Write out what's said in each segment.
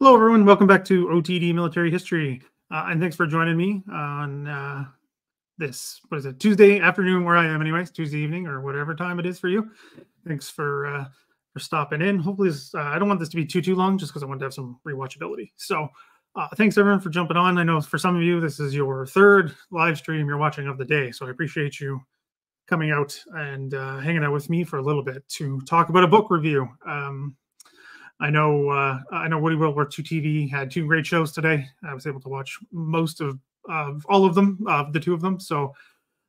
Hello, everyone. Welcome back to OTD Military History. Uh, and thanks for joining me on uh, this, what is it, Tuesday afternoon where I am anyways, Tuesday evening or whatever time it is for you. Thanks for uh, for stopping in. Hopefully, this, uh, I don't want this to be too, too long just because I want to have some rewatchability. So uh, thanks, everyone, for jumping on. I know for some of you, this is your third live stream you're watching of the day. So I appreciate you coming out and uh, hanging out with me for a little bit to talk about a book review. Um, I know uh, I know Woody World War II TV had two great shows today. I was able to watch most of all of them, the two of them. So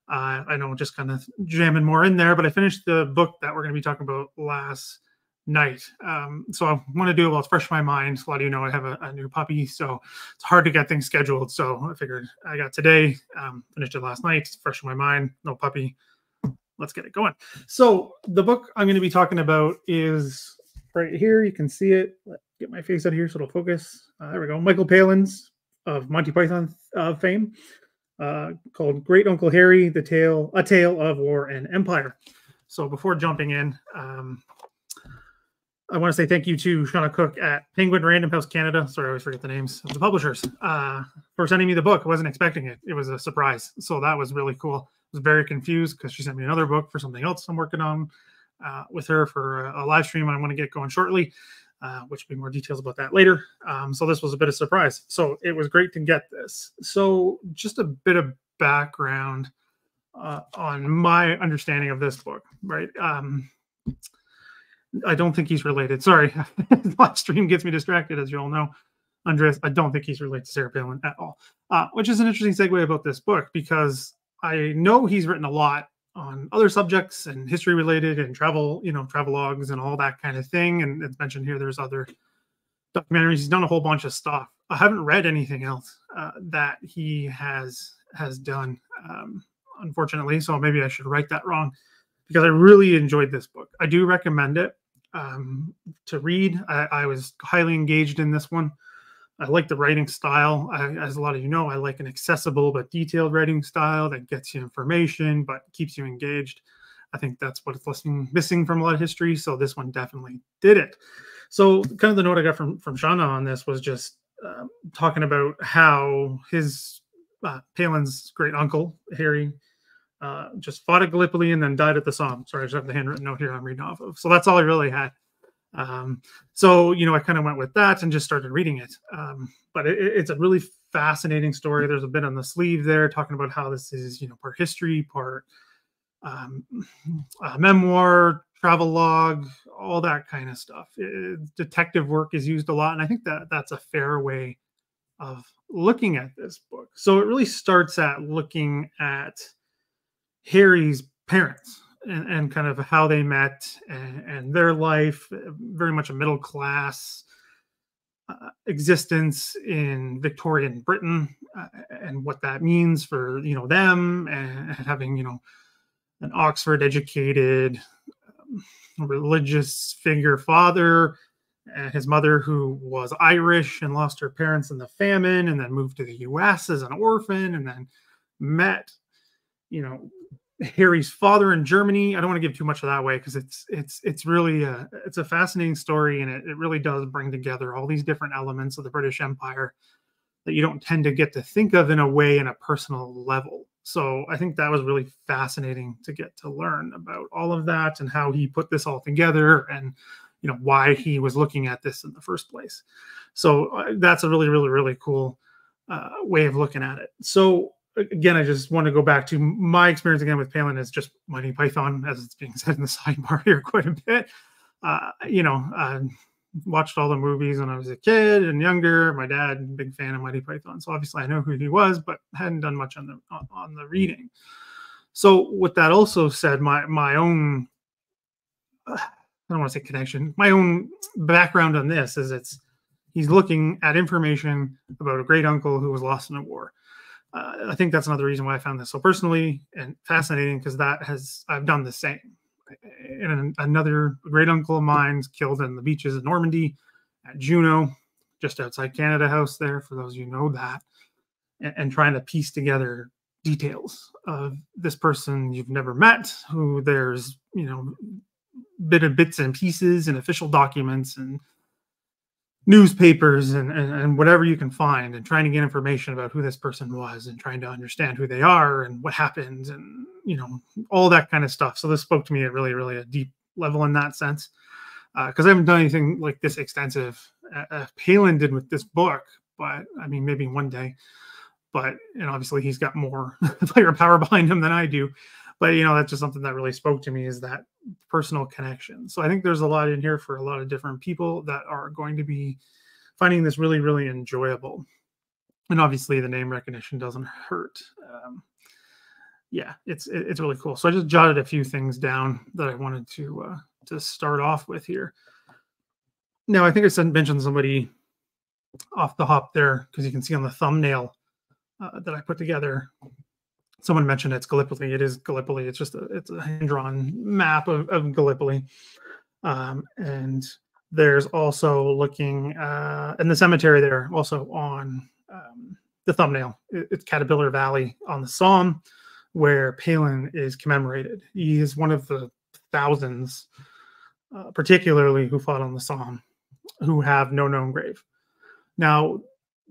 uh, I know just kind of jamming more in there. But I finished the book that we're going to be talking about last night. Um, so I want to do it while it's fresh in my mind. A lot of you know I have a, a, new puppy, so it's hard to get things scheduled. So I figured I got today, um, finished it last night, fresh in my mind. No puppy. Let's get it going. So the book I'm going to be talking about is right here. You can see it. Get my face out of here so it'll focus. Uh, there we go. Michael Palin's of Monty Python uh, fame, uh, called Great Uncle Harry: The Tale, A Tale of War and Empire. So before jumping in, um, I want to say thank you to Shauna Cook at Penguin Random House Canada. Sorry, I always forget the names of the publishers uh, for sending me the book. I wasn't expecting it. It was a surprise. So that was really cool. I was very confused because she sent me another book for something else I'm working on uh, with her for a, a, live stream I want to get going shortly, uh, which will be more details about that later. Um, so this was a bit of surprise. So it was great to get this. So just a bit of background uh, on my understanding of this book, right? Um, I don't think he's related. Sorry, live stream gets me distracted, as you all know. Andres, I don't think he's related to Sarah Palin at all, uh, which is an interesting segue about this book because I know he's written a lot on other subjects and history related and travel, you know, travel logs and all that kind of thing. And it's mentioned here there's other documentaries. He's done a whole bunch of stuff. I haven't read anything else uh, that he has has done, um, unfortunately. So maybe I should right that wrong because I really enjoyed this book. I do recommend it um, to read. I, I was highly engaged in this one. I like the writing style. I, as a lot of you know, I like an accessible but detailed writing style that gets you information but keeps you engaged. I think that's what's missing, missing from a lot of history. So this one definitely did it. So kind of the note I got from from Shauna on this was just uh, talking about how his uh, Palin's great uncle Harry uh, just fought at Gallipoli and then died at the Somme. Sorry, I just have the handwritten note here I'm reading off of. So that's all I really had. Um, so you know, I kind of went with that and just started reading it. Um, but it, it's a really fascinating story. There's a bit on the sleeve there talking about how this is, you know, part history, part um, uh, memoir, travel log, all that kind of stuff. It, detective work is used a lot, and I think that that's a fair way of looking at this book. So it really starts at looking at Harry's parents and, and kind of how they met and, and, their life, very much a middle class uh, existence in Victorian Britain, uh, and what that means for you know them and having you know an Oxford educated um, religious figure father and his mother who was Irish and lost her parents in the famine and then moved to the US as an orphan and then met you know Harry's father in Germany. I don't want to give too much of that away because it's it's it's really a, it's a fascinating story and it, it really does bring together all these different elements of the British Empire that you don't tend to get to think of in a way in a personal level. So I think that was really fascinating to get to learn about all of that and how he put this all together and you know why he was looking at this in the first place. So uh, that's a really really really cool uh, way of looking at it. So again, I just want to go back to my experience again with Palin is just Monty Python, as it's being said in the sidebar here quite a bit. Uh, you know, uh, watched all the movies when I was a kid and younger. My dad, big fan of Monty Python, so obviously I know who he was, but hadn't done much on the on, on the reading. So, with that also said, my my own uh, I don't want to say connection, my own background on this is it's he's looking at information about a great uncle who was lost in a war uh, I think that's another reason why I found this so personally and fascinating because that has I've done the same. And another great uncle of mine's killed in the beaches of Normandy at Juno, just outside Canada House. There, for those you know that, and, and trying to piece together details of this person you've never met, who there's you know bit of bits and pieces and official documents and newspapers and, and, and whatever you can find and trying to get information about who this person was and trying to understand who they are and what happened and you know all that kind of stuff so this spoke to me at really really a deep level in that sense because uh, i haven't done anything like this extensive uh, palin did with this book but i mean maybe one day but and obviously he's got more player power behind him than I do. But you know, that's just something that really spoke to me is that personal connection. So I think there's a lot in here for a lot of different people that are going to be finding this really, really enjoyable. And obviously, the name recognition doesn't hurt. Um, yeah, it's it's really cool. So I just jotted a few things down that I wanted to uh, to start off with here. Now I think I said mentioned somebody off the hop there because you can see on the thumbnail uh, that I put together. Someone mentioned it's Gallipoli. It is Gallipoli. It's just a it's a hand drawn map of, of Gallipoli, um, and there's also looking uh, in the cemetery there also on um, the thumbnail. It, it's Caterpillar Valley on the Somme, where Palin is commemorated. He is one of the thousands, uh, particularly who fought on the Somme, who have no known grave. Now,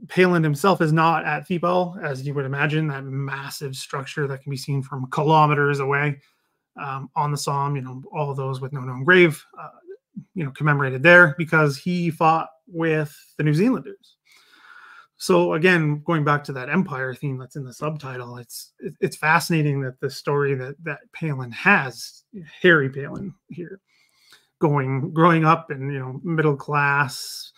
Palin himself is not at Thiepval, as you would imagine, that massive structure that can be seen from kilometers away um, on the Somme. You know, all those with no known grave, uh, you know, commemorated there because he fought with the New Zealanders. So again, going back to that empire theme that's in the subtitle, it's it's fascinating that the story that that Palin has, Harry Palin here, going growing up in you know middle class,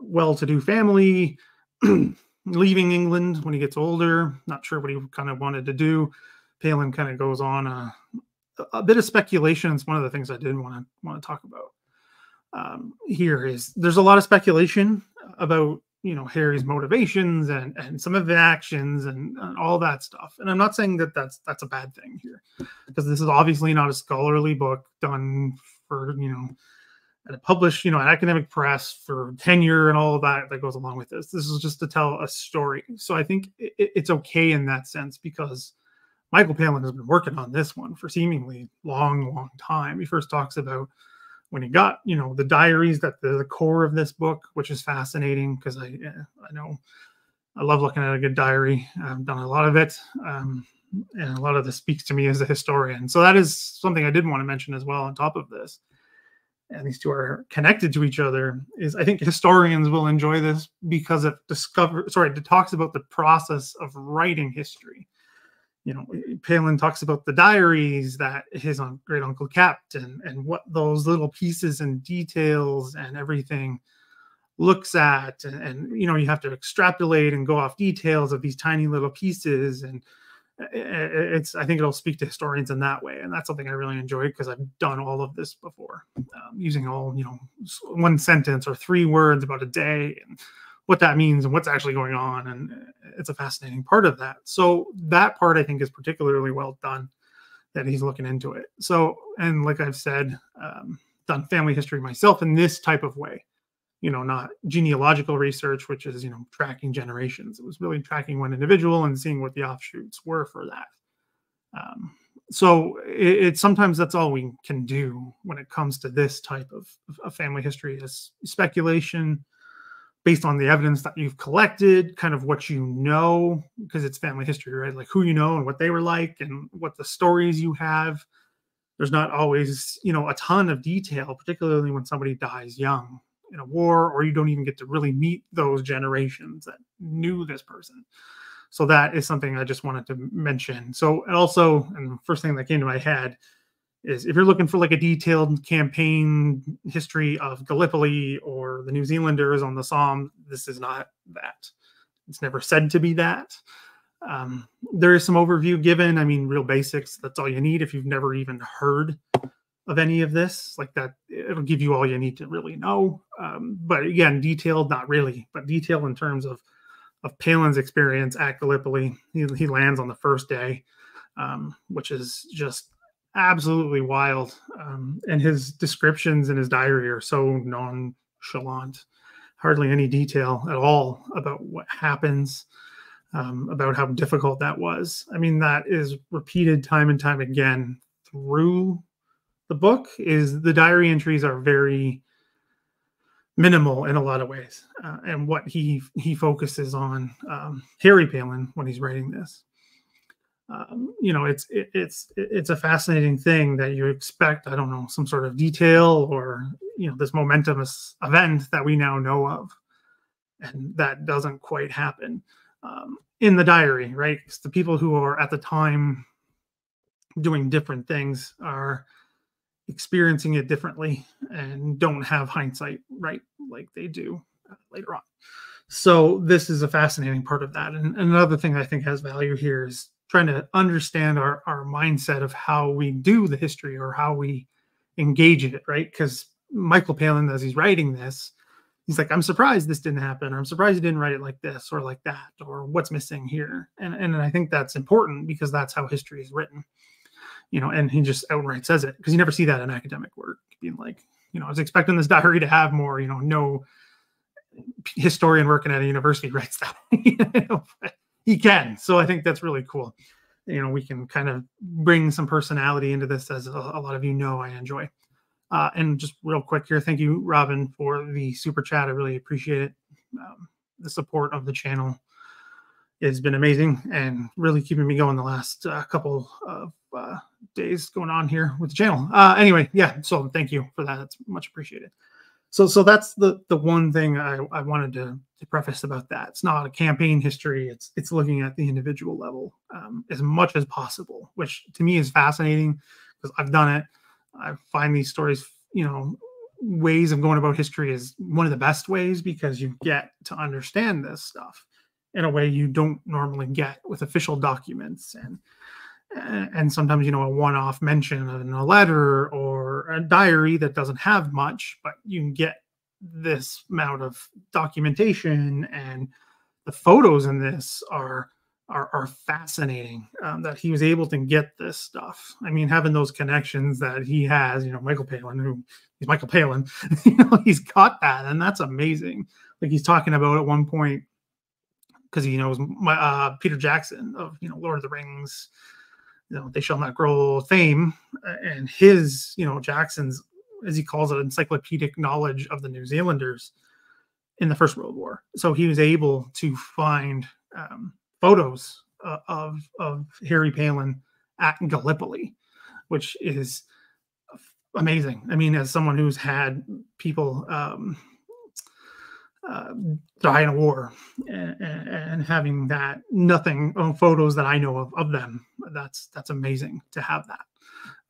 well-to-do family leaving England when he gets older. Not sure what he kind of wanted to do. Palin kind of goes on a, a bit of speculation. It's one of the things I did want to want to talk about. Um, here is there's a lot of speculation about you know Harry's motivations and and some of the actions and, and, all that stuff. And I'm not saying that that's that's a bad thing here, because this is obviously not a scholarly book done for you know and publish, you know, an academic press for tenure and all of that that goes along with this. This is just to tell a story. So I think it, it's okay in that sense because Michael Palin has been working on this one for seemingly long, long time. He first talks about when he got, you know, the diaries that the, the core of this book, which is fascinating because I, I know I love looking at a good diary. I've done a lot of it. Um, and a lot of this speaks to me as a historian. So that is something I did want to mention as well on top of this and these two are connected to each other is i think historians will enjoy this because it discover sorry it talks about the process of writing history. You know palin talks about the diaries that his great uncle kept and and what those little pieces and details and everything looks at. And, and you know you have to extrapolate and go off details of these tiny little pieces and it's i think it'll speak to historians in that way and that's something i really enjoy because i've done all of this before um, using all you know one sentence or three words about a day and what that means and what's actually going on and uh, it's a fascinating part of that. So that part i think is particularly well done that he's looking into it. So and like i've said um, done family history myself in this type of way you know, not genealogical research, which is, you know, tracking generations. It was really tracking one individual and seeing what the offshoots were for that. Um, so it, it, sometimes that's all we can do when it comes to this type of, of family history is speculation based on the evidence that you've collected, kind of what you know, because it's family history, right? Like who you know and what they were like and what the stories you have. There's not always, you know, a ton of detail, particularly when somebody dies young in a war, or you don't even get to really meet those generations that knew this person. So that is something I just wanted to mention. So also, and the first thing that came to my head is if you're looking for like a detailed campaign history of Gallipoli or the New Zealanders on the Somme, this is not that. It's never said to be that. Um, there is some overview given. I mean, real basics. That's all you need if you've never even heard of any of this like that it'll give you all you need to really know. Um, but again detailed not really but detailed in terms of of palin's experience at gallipoli. He, he lands on the first day um, which is just absolutely wild. Um, and his descriptions in his diary are so nonchalant. Hardly any detail at all about what happens um, about how difficult that was. I mean that is repeated time and time again through the book is the diary entries are very minimal in a lot of ways. Uh, and what he he focuses on um, Harry Palin when he's writing this. Um, you know, it's it, it's it's a fascinating thing that you expect. I don't know some sort of detail or you know this momentous event that we now know of, and that doesn't quite happen um, in the diary, right? Because the people who are at the time doing different things are experiencing it differently and don't have hindsight right like they do uh, later on. So this is a fascinating part of that. And another thing I think has value here is trying to understand our, our mindset of how we do the history or how we engage it, right? Because Michael Palin, as he's writing this, he's like, I'm surprised this didn't happen, I'm surprised he didn't write it like this or like that, or what's missing here. And and I think that's important because that's how history is written you know, and he just outright says it because you never see that in academic work being like, you know, I was expecting this diary to have more, you know, no historian working at a university writes that, he can. So I think that's really cool. You know, we can kind of bring some personality into this, as a, a lot of you know I enjoy. Uh, and just real quick here, thank you, Robin, for the super chat. I really appreciate it. Um, the support of the channel has been amazing and really keeping me going the last uh, couple of uh, days going on here with the channel. Uh, anyway, yeah. So thank you for that. It's much appreciated. So so that's the the one thing I, I wanted to, to preface about that. It's not a campaign history. It's it's looking at the individual level um, as much as possible, which to me is fascinating because I've done it. I find these stories, you know, ways of going about history is one of the best ways because you get to understand this stuff in a way you don't normally get with official documents. And and sometimes you know a one-off mention in a letter or a diary that doesn't have much but you can get this amount of documentation and the photos in this are are, are fascinating um, that he was able to get this stuff. I mean having those connections that he has you know michael palin who he's michael palin you know he's got that and that's amazing. Like he's talking about at one point because he knows my, uh, peter jackson of you know lord of the rings you know, they shall not grow fame. And his, you know, Jackson's, as he calls it, encyclopedic knowledge of the New Zealanders in the First World War. So he was able to find um, photos uh, of of Harry Palin at Gallipoli, which is amazing. I mean, as someone who's had people um, uh, die in a war and, and, having that nothing uh, photos that I know of of them. That's that's amazing to have that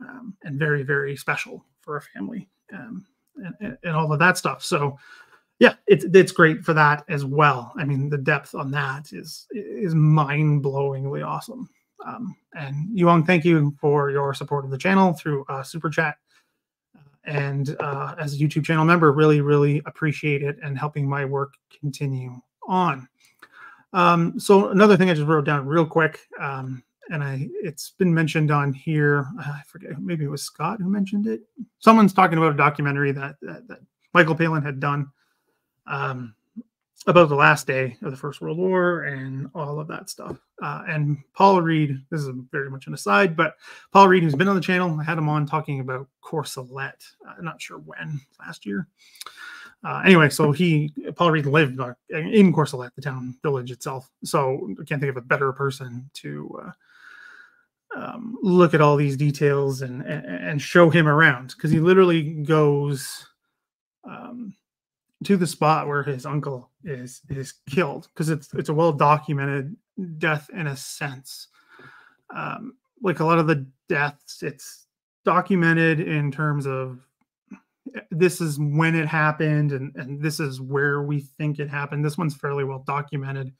um, and very very special for a family um, and, and, all of that stuff. So yeah it's it's great for that as well. I mean the depth on that is is mind blowingly awesome. Um, and Eunyoung thank you for your support of the channel through uh, super chat and uh, as a YouTube channel member, really, really appreciate it and helping my work continue on. Um, so another thing I just wrote down real quick, um, and I it's been mentioned on here. I forget, maybe it was Scott who mentioned it. Someone's talking about a documentary that that, that Michael Palin had done. Um, about the last day of the First World War and all of that stuff. Uh, and Paul Reed, this is very much an aside, but Paul Reed, who's been on the channel, I had him on talking about Courcelette. I'm uh, not sure when, last year. Uh, anyway, so he, Paul Reed lived uh, in Courcelette, the town village itself. So I can't think of a better person to uh, um, look at all these details and, and, and show him around because he literally goes. Um, to the spot where his uncle is is killed because it's it's a well documented death in a sense. Um, like a lot of the deaths, it's documented in terms of this is when it happened and, and this is where we think it happened. This one's fairly well documented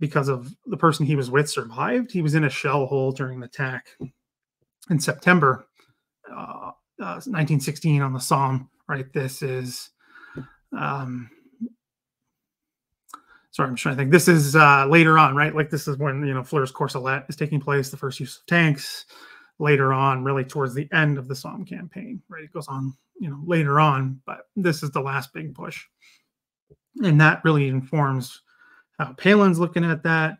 because of the person he was with survived. He was in a shell hole during the attack in September uh, uh, 1916 on the Somme. Right, this is um, sorry, I'm trying to think. This is uh, later on, right? Like this is when you know Flers Courcelette is taking place, the first use of tanks. Later on, really towards the end of the Somme campaign, right? It goes on, you know, later on, but this is the last big push, and that really informs how Palin's looking at that,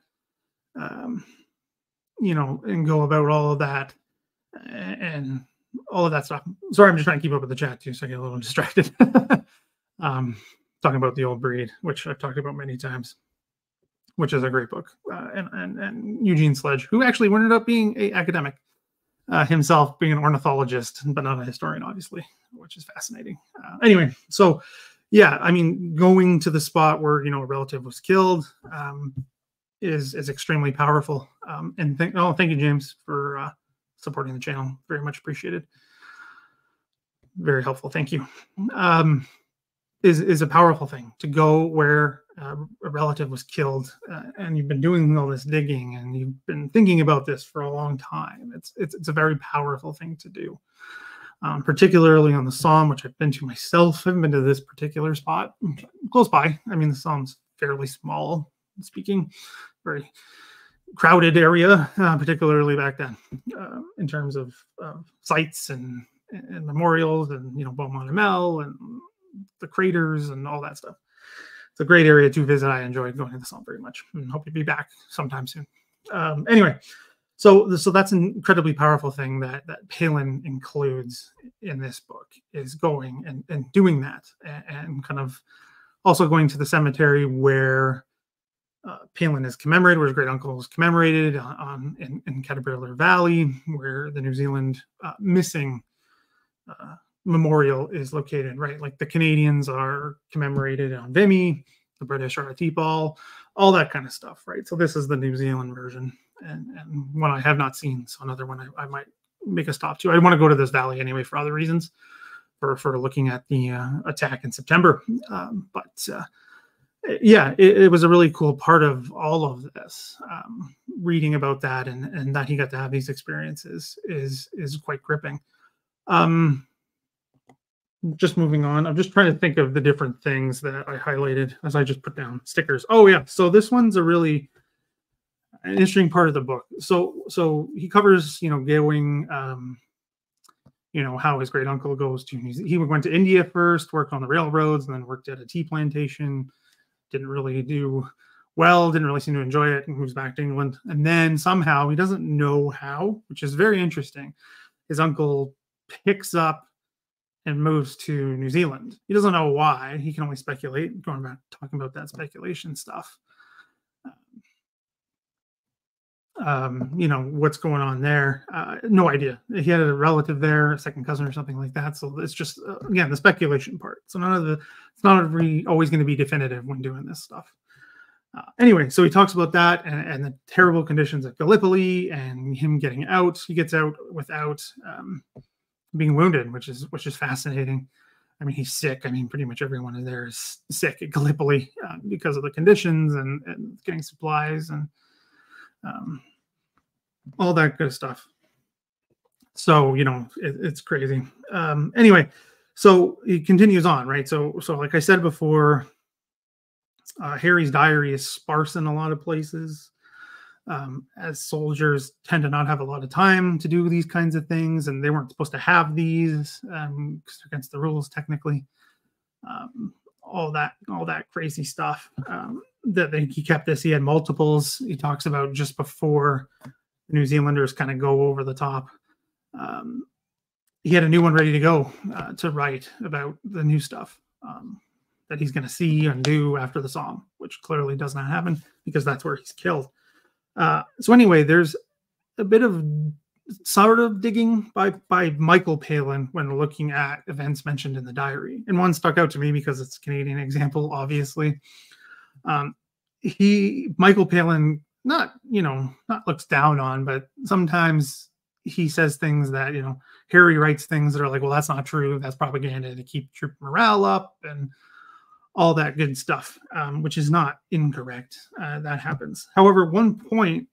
um, you know, and go about all of that, and all of that stuff. Sorry, I'm just trying to keep up with the chat too, so I get a little distracted. Um, talking about the old breed, which I've talked about many times, which is a great book. Uh, and, and, and Eugene Sledge, who actually ended up being a academic uh, himself, being an ornithologist, but not a historian, obviously, which is fascinating. Uh, anyway, so yeah, I mean, going to the spot where you know a relative was killed um, is is extremely powerful. Um, and thank oh, thank you, James, for uh, supporting the channel. Very much appreciated. Very helpful. Thank you. Um, is is a powerful thing to go where uh, a relative was killed, uh, and you've been doing all this digging, and you've been thinking about this for a long time. It's it's it's a very powerful thing to do um, particularly on the Somme, which I've been to myself. I haven't been to this particular spot close by. I mean, the Somme's fairly small, speaking, very crowded area, uh, particularly back then, uh, in terms of uh, sites and, and memorials and, you know, Beaumont Hamel and the craters and all that stuff. It's a great area to visit. I enjoyed going to the Somme very much and hope to be back sometime soon. Um, anyway, so, so that's an incredibly powerful thing that that Palin includes in this book is going and, and doing that and, and kind of also going to the cemetery where uh, Palin is commemorated, where his great uncle is commemorated on, on in, in, Caterpillar Valley, where the New Zealand uh, missing uh, memorial is located. Right, like the Canadians are commemorated on Vimy, the British are at Thiepval, all that kind of stuff. Right, so this is the New Zealand version and, and one I have not seen. So another one I, I might make a stop to. I want to go to this valley anyway for other reasons, for for looking at the uh, attack in September. Um, but uh, yeah, it, it, was a really cool part of all of this. Um, reading about that and and that he got to have these experiences is is quite gripping. Um, just moving on, I'm just trying to think of the different things that I highlighted as I just put down stickers. Oh yeah, so this one's a really interesting part of the book. So so he covers you know going um, you know how his great uncle goes to he went to India first, worked on the railroads, and then worked at a tea plantation. Didn't really do well, didn't really seem to enjoy it, and moves back to England. And then somehow he doesn't know how, which is very interesting. His uncle picks up and moves to New Zealand. He doesn't know why. He can only speculate. Going back talking about that speculation stuff um, you know what's going on there. Uh, no idea. He had a relative there, a second cousin or something like that. So it's just uh, again the speculation part. So none of the it's not every, always going to be definitive when doing this stuff. Uh, anyway, so he talks about that and, and, the terrible conditions at Gallipoli and him getting out. He gets out without um, being wounded, which is which is fascinating. I mean, he's sick. I mean, pretty much everyone in there is sick at Gallipoli uh, because of the conditions and, and getting supplies and um, all that good stuff. So you know, it, it's crazy. Um, anyway, so he continues on, right? So so like I said before, uh, Harry's diary is sparse in a lot of places. Um, as soldiers tend to not have a lot of time to do these kinds of things, and they weren't supposed to have these um, against the rules technically. Um, all that all that crazy stuff. Um, that he kept this. He had multiples. He talks about just before the New Zealanders kind of go over the top. Um, he had a new one ready to go uh, to write about the new stuff um, that he's going to see and do after the Somme, which clearly does not happen because that's where he's killed. Uh, so anyway, there's a bit of sort of digging by by Michael Palin when looking at events mentioned in the diary, and one stuck out to me because it's a Canadian example, obviously. Um, he Michael Palin not you know not looks down on, but sometimes he says things that you know Harry writes things that are like, well, that's not true. That's propaganda to keep troop morale up and all that good stuff, um, which is not incorrect. Uh, that happens. However, one point,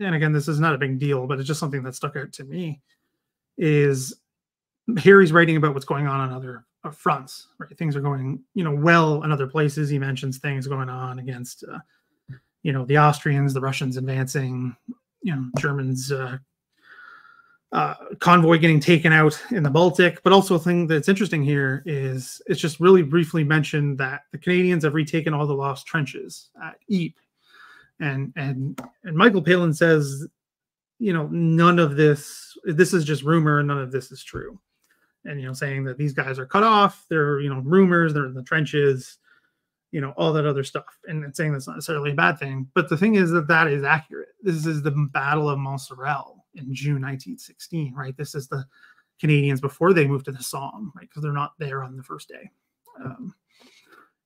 and again, this is not a big deal, but it's just something that stuck out to me, is Harry's writing about what's going on on other fronts. Right, things are going you know well in other places. He mentions things going on against uh, you know the Austrians, the Russians advancing, you know Germans. Uh, uh, convoy getting taken out in the Baltic, but also a thing that's interesting here is it's just really briefly mentioned that the Canadians have retaken all the lost trenches at Ypres, and and and Michael Palin says, you know, none of this this is just rumor, none of this is true. And you know saying that these guys are cut off they're you know rumors they're in the trenches you know all that other stuff. And, and saying that's not necessarily a bad thing but the thing is that that is accurate. This is the battle of Mount Sorrel in june 1916 right? This is the canadians before they moved to the somme right? Because they're not there on the first day. Um,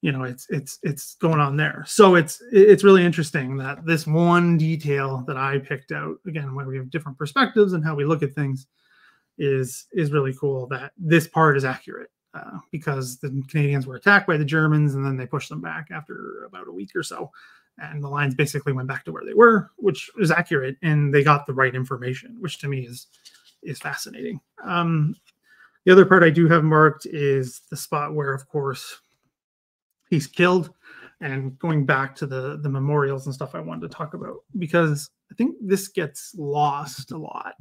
you know it's it's it's going on there. So it's it's really interesting that this one detail that i picked out again where we have different perspectives and how we look at things is is really cool that this part is accurate uh, because the Canadians were attacked by the Germans and then they pushed them back after about a week or so. And the lines basically went back to where they were, which is accurate, and they got the right information, which to me is is fascinating. Um, the other part I do have marked is the spot where, of course, he's killed, and going back to the the memorials and stuff I wanted to talk about because I think this gets lost a lot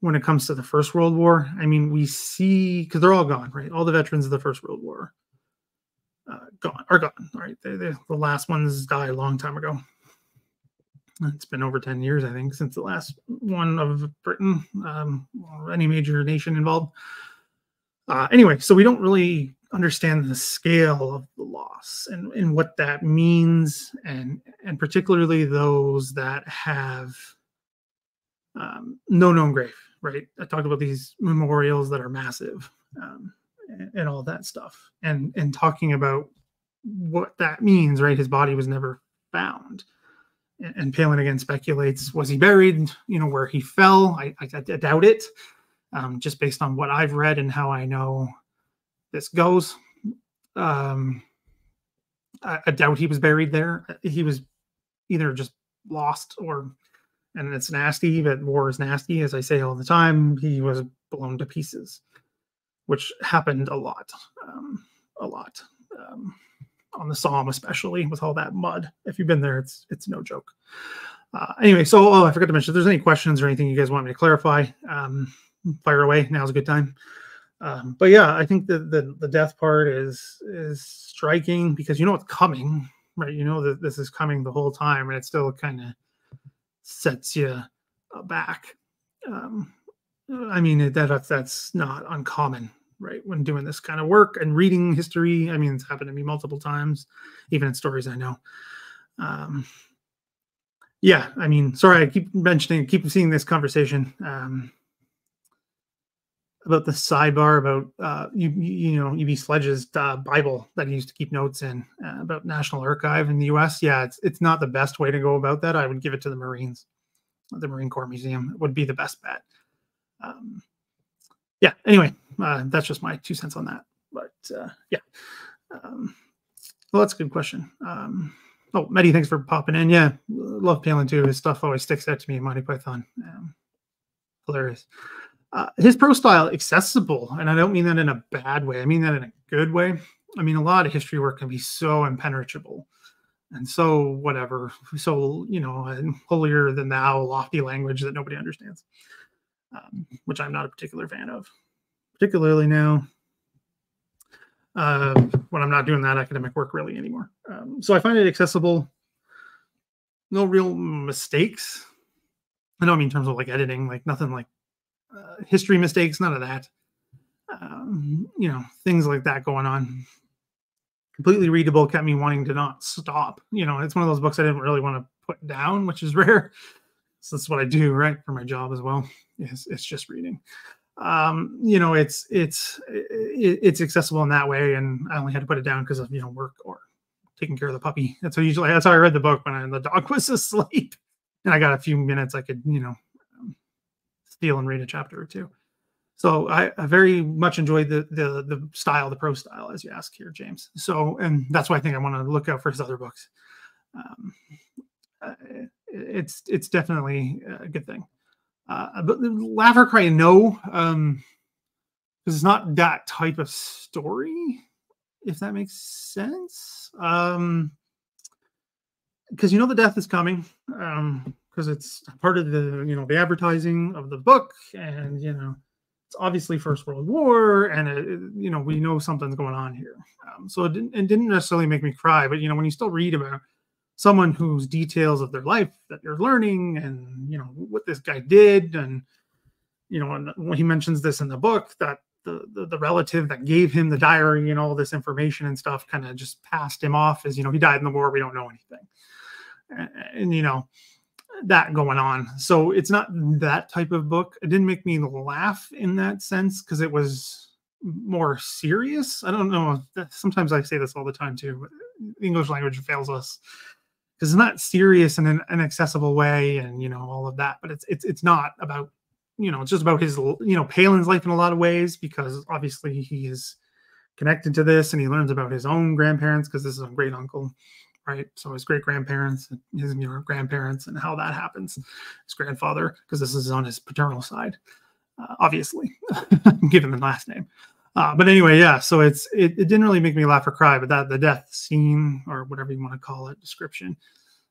when it comes to the First World War. I mean, we see because they're all gone, right? All the veterans of the First World War uh, gone are gone, right? They, they, the last ones died a long time ago. It's been over 10 years, I think, since the last one of Britain, um, or any major nation involved. Uh, anyway, so we don't really understand the scale of the loss and, and what that means, and and particularly those that have um, no known grave right? I talked about these memorials that are massive um, and, all that stuff, and and talking about what that means, right? His body was never found. And, and Palin again speculates: was he buried? You know, where he fell? I, I, I doubt it, um, just based on what I've read and how I know this goes. Um, I, I doubt he was buried there. He was either just lost or and it's nasty, but war is nasty, as I say all the time. He was blown to pieces, which happened a lot, um, a lot um, on the Somme, especially with all that mud. If you've been there, it's it's no joke. Uh, anyway, so oh, I forgot to mention. If there's any questions or anything you guys want me to clarify, um, fire away. Now's a good time. Um, but yeah, I think the, the the death part is is striking because you know it's coming, right? You know that this is coming the whole time, and it still kind of sets you back. Um, I mean, that that's not uncommon, right? When doing this kind of work and reading history, I mean, it's happened to me multiple times, even in stories I know. Um, yeah, I mean, sorry, I keep mentioning, keep seeing this conversation um, about the sidebar about uh, you, you know E.B. Sledge's uh, Bible that he used to keep notes in uh, about National Archive in the U.S. Yeah, it's it's not the best way to go about that. I would give it to the Marines, the Marine Corps Museum would be the best bet. Um, yeah. Anyway, uh, that's just my two cents on that. But uh, yeah, um, well, that's a good question. Um, oh, Meddy, thanks for popping in. Yeah, love Palin too. His stuff always sticks out to me. In Monty Python, um, hilarious uh, his pro style accessible, and I don't mean that in a bad way. I mean that in a good way. I mean a lot of history work can be so impenetrable and so whatever, so you know, holier than thou, lofty language that nobody understands, um, which I'm not a particular fan of, particularly now uh, when I'm not doing that academic work really anymore. Um, so I find it accessible. No real mistakes. I know I mean in terms of like editing, like nothing like uh, history mistakes, none of that. Um, you know, things like that going on. Completely readable, kept me wanting to not stop. You know, it's one of those books I didn't really want to put down, which is rare. So that's what I do, right, for my job as well. Yes, it's just reading. Um, you know, it's it's it's accessible in that way, and I only had to put it down because of you know work or taking care of the puppy. That's how usually that's how I read the book when I, the dog was asleep, and I got a few minutes I could you know steal and read a chapter or two. So I, I, very much enjoyed the, the the style, the pro style, as you ask here, James. So and that's why I think I want to look out for his other books. Um, it's it's definitely a good thing. Uh, but laugh or cry, no, um, because it's not that type of story. If that makes sense, um, because you know the death is coming. Um, because it's part of the you know the advertising of the book and you know it's obviously first world war and it, you know we know something's going on here um, so it didn't, it didn't necessarily make me cry but you know when you still read about someone whose details of their life that you're learning and you know what this guy did and you know when he mentions this in the book that the, the, the relative that gave him the diary and all this information and stuff kind of just passed him off as you know he died in the war we don't know anything. And, and, you know that going on. So it's not that type of book. It didn't make me laugh in that sense because it was more serious. I don't know sometimes i say this all the time too english language fails us because it's not serious in an inaccessible way and you know all of that but it's it's it's not about you know, it's just about his, you know, Palin's life in a lot of ways because obviously he is connected to this and he learns about his own grandparents because this is a great uncle, right? So his great grandparents, his grandparents, and how that happens. His grandfather, because this is on his paternal side, uh, obviously, given the last name. Uh, but anyway, yeah. So it's it, it didn't really make me laugh or cry, but that the death scene or whatever you want to call it, description,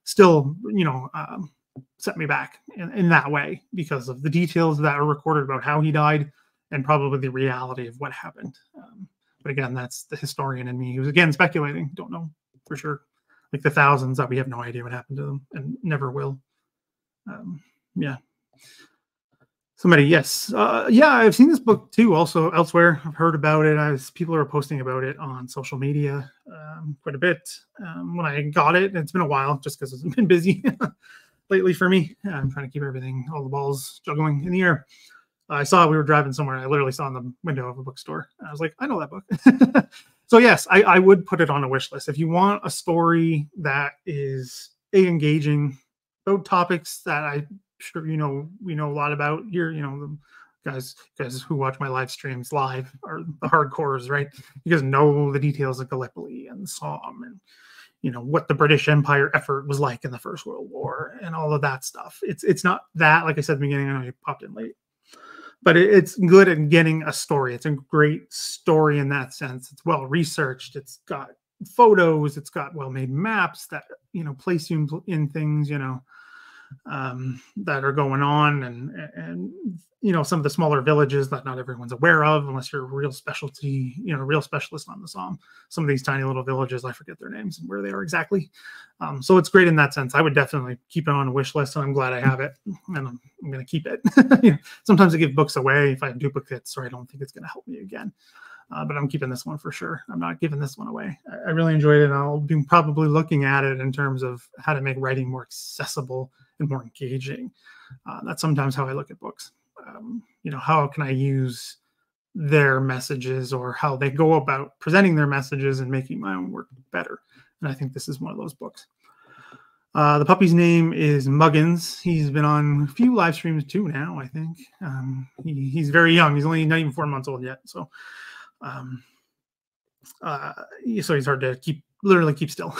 still, you know, um, set me back in, in that way because of the details that are recorded about how he died and probably the reality of what happened. Um, but again, that's the historian in me who's again speculating. Don't know for sure. Like the thousands that we have no idea what happened to them and never will. Um, yeah. Somebody, yes, uh, yeah, I've seen this book too. Also elsewhere, I've heard about it. I was people are posting about it on social media um, quite a bit. Um, when I got it, it's been a while just because it's been busy. lately for me. I'm trying to keep everything, all the balls juggling in the air. I saw we were driving somewhere. I literally saw in the window of a bookstore. I was like, I know that book. so yes, I, I, would put it on a wish list. If you want a story that is a engaging about topics that I sure you know we know a lot about here, you know, the guys guys who watch my live streams live are the hardcores, right? You guys know the details of Gallipoli and Somme and you know what the British Empire effort was like in the First World War and all of that stuff. It's it's not that like I said at the beginning. I popped in late, but it, it's good at getting a story. It's a great story in that sense. It's well researched. It's got photos. It's got well made maps that you know place you in things. You know um, that are going on and and you know some of the smaller villages that not everyone's aware of unless you're a real specialty you know real specialist on the Somme some of these tiny little villages i forget their names and where they are exactly um, so it's great in that sense i would definitely keep it on a wish list and i'm glad i have it and i'm, I'm going to keep it you know, sometimes i give books away if i have duplicates or i don't think it's going to help me again uh, but I'm keeping this one for sure. I'm not giving this one away. I, I, really enjoyed it. And I'll be probably looking at it in terms of how to make writing more accessible and more engaging. Uh, that's sometimes how I look at books. Um, you know, how can I use their messages or how they go about presenting their messages and making my own work better? And I think this is one of those books. Uh, the puppy's name is Muggins. He's been on a few live streams too now, I think. Um, he, he's very young. He's only not even four months old yet. So, um, uh, so he's hard to keep, literally keep still.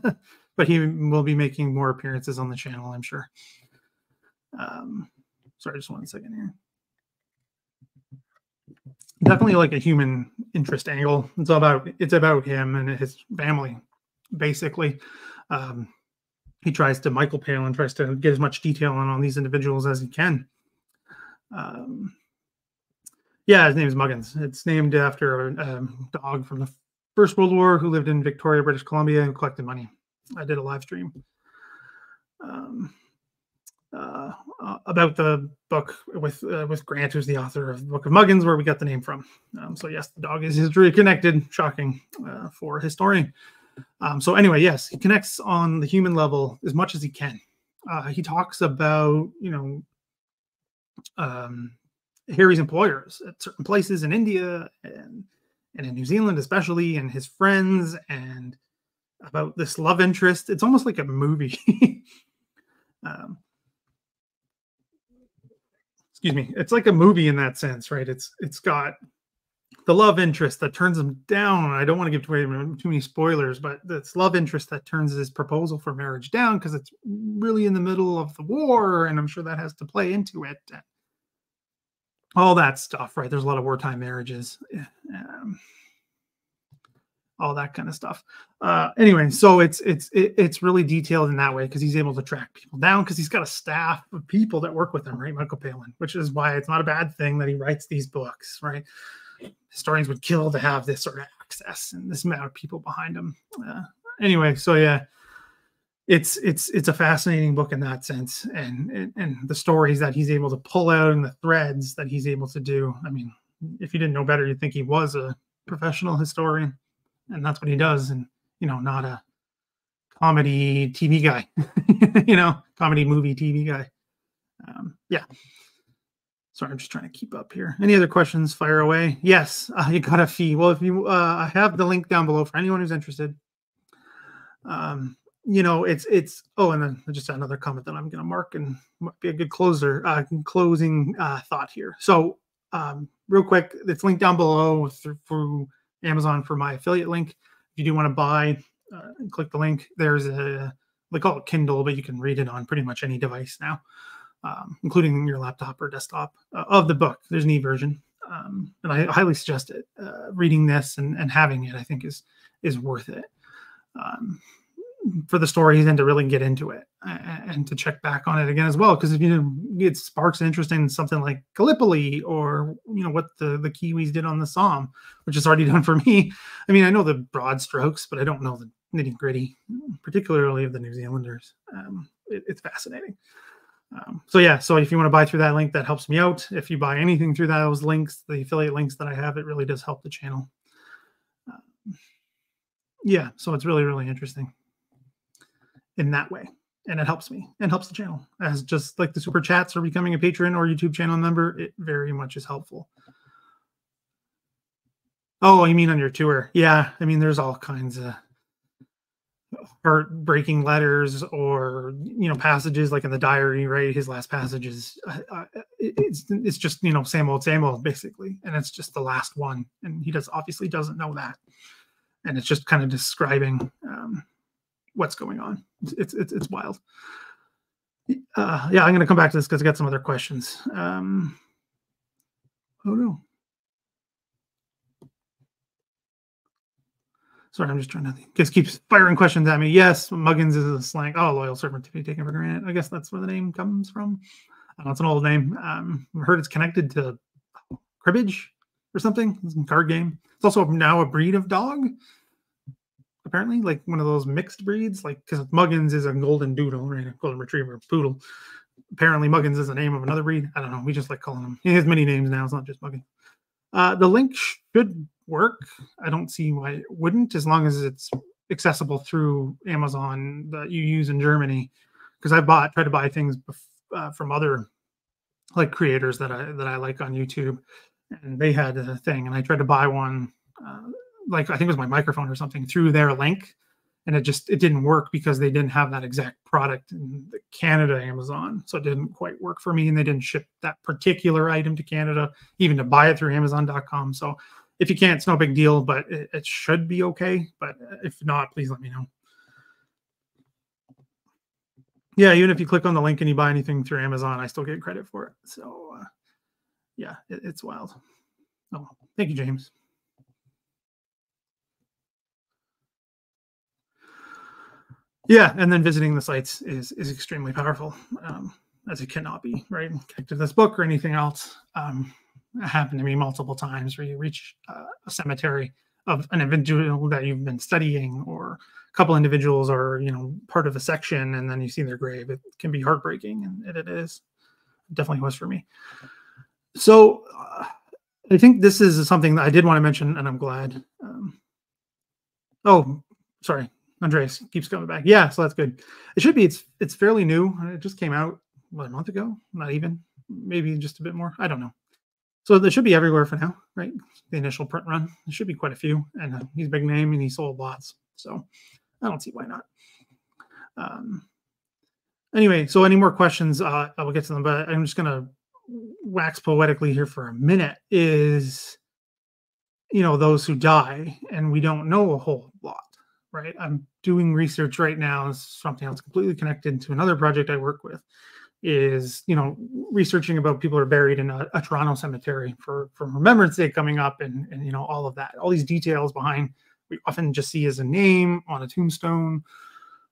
but he will be making more appearances on the channel, I'm sure. Um, sorry, just one second here. Definitely like a human interest angle. It's about it's about him and his family, basically. Um, he tries to Michael Palin tries to get as much detail on all these individuals as he can. Um, yeah, his name is Muggins. It's named after a, a dog from the First World War who lived in Victoria, British Columbia, and collected money. I did a live stream um, uh, uh, about the book with uh, with Grant, who's the author of the Book of Muggins, where we got the name from. Um, so yes, the dog is history connected. Shocking uh, for a historian. Um, so anyway, yes, he connects on the human level as much as he can. Uh, he talks about you know um, Harry's employers at certain places in India and and in New Zealand especially, and his friends and about this love interest. It's almost like a movie. um, excuse me. It's like a movie in that sense, right? It's it's got the love interest that turns him down. I don't want to give away too many spoilers, but this love interest that turns his proposal for marriage down because it's really in the middle of the war, and I'm sure that has to play into it. All that stuff, right? There's a lot of wartime marriages. Um, all that kind of stuff. Uh, anyway, so it's it's it's really detailed in that way because he's able to track people down because he's got a staff of people that work with him, right? Michael Palin, which is why it's not a bad thing that he writes these books, right? Historians would kill to have this sort of access and this amount of people behind him. Uh, anyway, so yeah, it's it's it's a fascinating book in that sense, and, and and the stories that he's able to pull out and the threads that he's able to do. I mean, if you didn't know better, you'd think he was a professional historian, and that's what he does, and you know, not a comedy TV guy, you know, comedy movie TV guy. Um, yeah. Sorry, I'm just trying to keep up here. Any other questions? Fire away. Yes, uh, you got a fee. Well, if you, uh, I have the link down below for anyone who's interested. Um, you know, it's it's. Oh, and then just another comment that I'm going to mark and might be a good closer, uh, closing uh, thought here. So, um, real quick, it's linked down below through, through Amazon for my affiliate link. If you do want to buy, uh, click the link. There's a they call it Kindle, but you can read it on pretty much any device now um, including your laptop or desktop uh, of the book. There's an e-version, um, and I highly suggest it. Uh, reading this and, and having it, I think, is is worth it um, for the stories and to really get into it and, to check back on it again as well. Because if you know, it sparks interest in something like Gallipoli or you know what the the Kiwis did on the Somme, which is already done for me. I mean, I know the broad strokes, but I don't know the nitty gritty, particularly of the New Zealanders. Um, it, it's fascinating. Um, so yeah, so if you want to buy through that link, that helps me out. If you buy anything through those links, the affiliate links that I have, it really does help the channel. Um, yeah, so it's really really interesting in that way, and it helps me and helps the channel. As just like the super chats or becoming a patron or YouTube channel member, it very much is helpful. Oh, you mean on your tour? Yeah, I mean there's all kinds of heartbreaking letters or you know passages like in the diary right his last passages uh, uh it's it's just you know same old same old basically and it's just the last one and he does obviously doesn't know that and it's just kind of describing um, what's going on it's it's, it's wild uh, yeah i'm going to come back to this because i got some other questions um, oh no Sorry, I'm just trying to just keeps firing questions at me. Yes, Muggins is a slang. Oh, loyal servant to be taken for granted. I guess that's where the name comes from. I know it's an old name. Um, I've heard it's connected to cribbage or something. It's a card game. It's also now a breed of dog. Apparently, like one of those mixed breeds, like because Muggins is a golden doodle, right? A golden retriever poodle. Apparently, Muggins is the name of another breed. I don't know. We just like calling him. He has many names now. It's not just Muggins. Uh, the link should work. I don't see why it wouldn't, as long as it's accessible through Amazon that you use in Germany. Because I bought, tried to buy things uh, from other like creators that I that I like on YouTube, and they had a thing, and I tried to buy one, uh, like I think it was my microphone or something, through their link, and it just it didn't work because they didn't have that exact product in the Canada Amazon, so it didn't quite work for me, and they didn't ship that particular item to Canada, even to buy it through Amazon.com. So if you can't, it's no big deal, but it, it should be okay. But if not, please let me know. Yeah, even if you click on the link and you buy anything through Amazon, I still get credit for it. So, uh, yeah, it, it's wild. Oh, thank you, James. Yeah, and then visiting the sites is is extremely powerful, um, as it cannot be right? Connected to this book or anything else. Um, happened to me multiple times where you reach uh, a cemetery of an individual that you've been studying or a couple individuals are you know part of a section and then you see their grave. It can be heartbreaking and it is. It definitely was for me. So uh, i think this is something that i did want to mention and i'm glad um, oh sorry andreas keeps coming back yeah so that's good it should be it's it's fairly new it just came out what, a month ago not even maybe just a bit more i don't know so they should be everywhere for now, right? The initial print run, there should be quite a few, and uh, he's a big name and he sold lots, so I don't see why not. Um, anyway, so any more questions? Uh, I will get to them, but I'm just gonna wax poetically here for a minute. Is you know those who die, and we don't know a whole lot, right? I'm doing research right now, is something else completely connected to another project I work with is you know researching about people are buried in a, a, Toronto cemetery for for Remembrance Day coming up, and and you know all of that, all these details behind we often just see as a name on a tombstone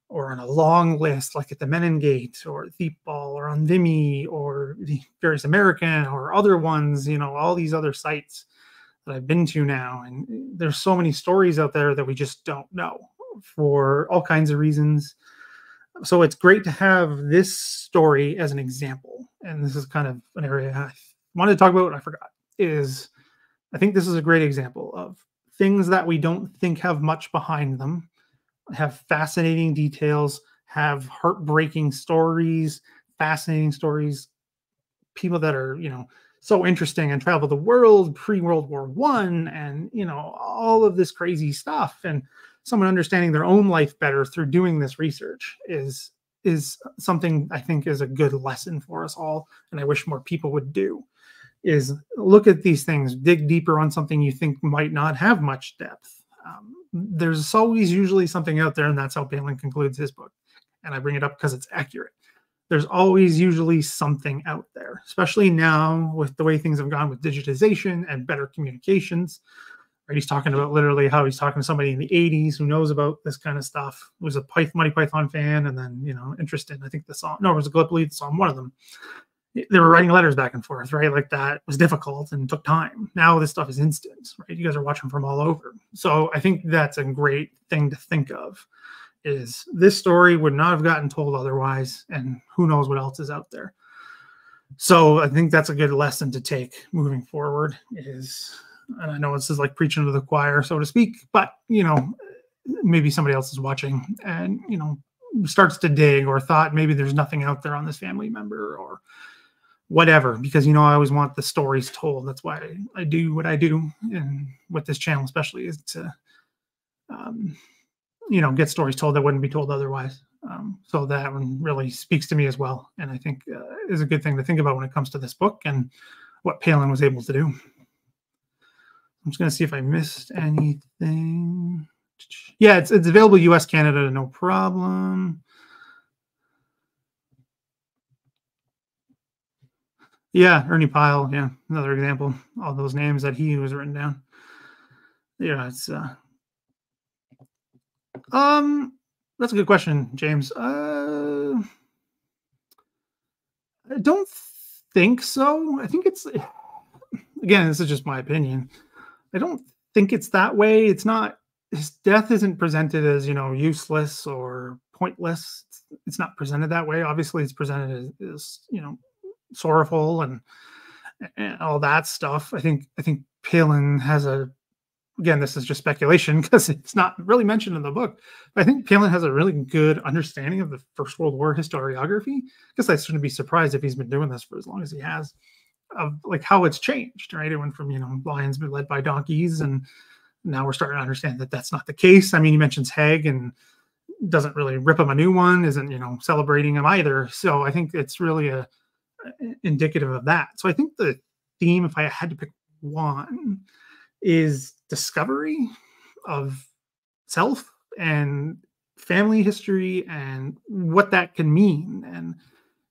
or on a long list like at the Menin Gate or Thiepval or on Vimy or the various American or other ones, you know, all these other sites that I've been to now. And there's so many stories out there that we just don't know for all kinds of reasons so it's great to have this story as an example and this is kind of an area i wanted to talk about i forgot is I think this is a great example of things that we don't think have much behind them, have fascinating details, have heartbreaking stories, fascinating stories, people that are, you know, so interesting and travel the world pre World War One, and you know all of this crazy stuff, and someone understanding their own life better through doing this research is is something I think is a good lesson for us all, and I wish more people would do. Is look at these things, dig deeper on something you think might not have much depth. Um, there's always usually something out there, and that's how Palin concludes his book. And I bring it up because it's accurate there's always usually something out there, especially now with the way things have gone with digitization and better communications. Right? He's talking about literally how he's talking to somebody in the 80s who knows about this kind of stuff, was a Python, Monty Python fan, and then, you know, interested. I think the song, no, it was a Gallipoli song, one of them. They were writing letters back and forth, right? Like that was difficult and took time. Now this stuff is instant, right? You guys are watching from all over. So I think that's a great thing to think of is this story would not have gotten told otherwise, and who knows what else is out there. So I think that's a good lesson to take moving forward. Is and I know this is like preaching to the choir, so to speak, but you know, maybe somebody else is watching and you know starts to dig or thought maybe there's nothing out there on this family member or whatever because you know i always want the stories told that's why i do what i do and with this channel especially is to um, you know get stories told that wouldn't be told otherwise. Um, so that one really speaks to me as well and i think uh, is a good thing to think about when it comes to this book and what palin was able to do. I'm just going to see if i missed anything. Yeah it's, it's available us canada no problem. Yeah ernie pyle yeah another example all those names that he was written down. Yeah it's uh um, that's a good question, James. Uh, I don't think so. I think it's again, this is just my opinion. I don't think it's that way. It's not his death isn't presented as you know useless or pointless. It's, it's not presented that way. Obviously, it's presented as, as you know sorrowful and, and all that stuff. I think I think Palin has a again, this is just speculation because it's not really mentioned in the book. But I think Palin has a really good understanding of the First World War historiography. Because I shouldn't be surprised if he's been doing this for as long as he has, of like how it's changed. Right, it went from you know lions been led by donkeys, and now we're starting to understand that that's not the case. I mean, he mentions Haig and doesn't really rip him a new one, isn't you know celebrating him either. So I think it's really a, indicative of that. So I think the theme, if I had to pick one, is discovery of self and family history and what that can mean. And